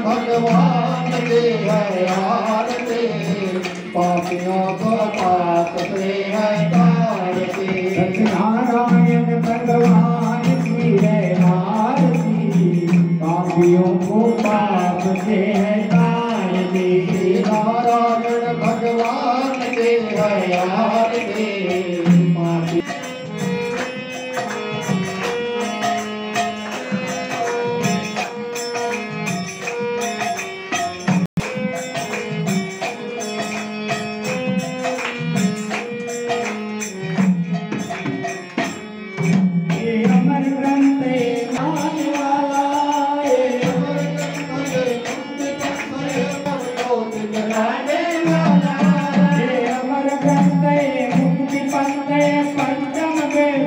भगवान दे है पापियों को पाप से है तारती सत्यनारायण भगवान की है को पाप से है भगवान दे है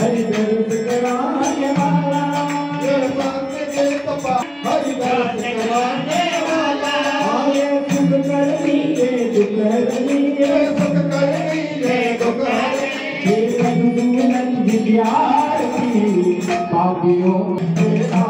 हरि दर्द ये संत के पापा हरि पापियों के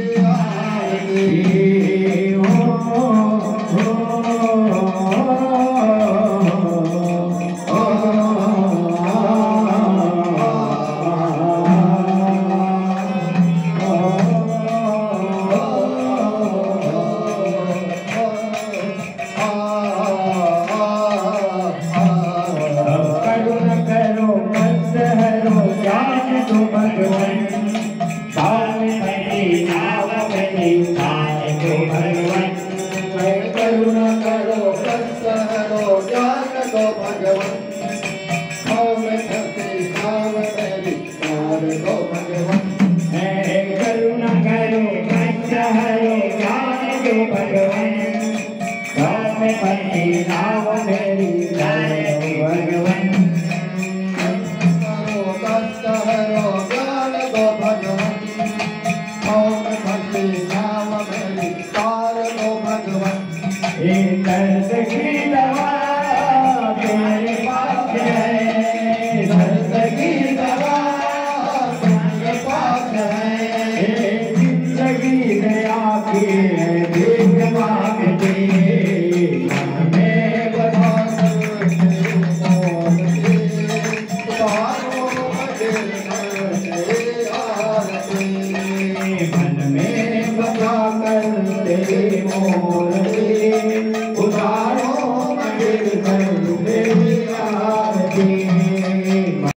भगवती माय को भगवान मैं करुणा करो temor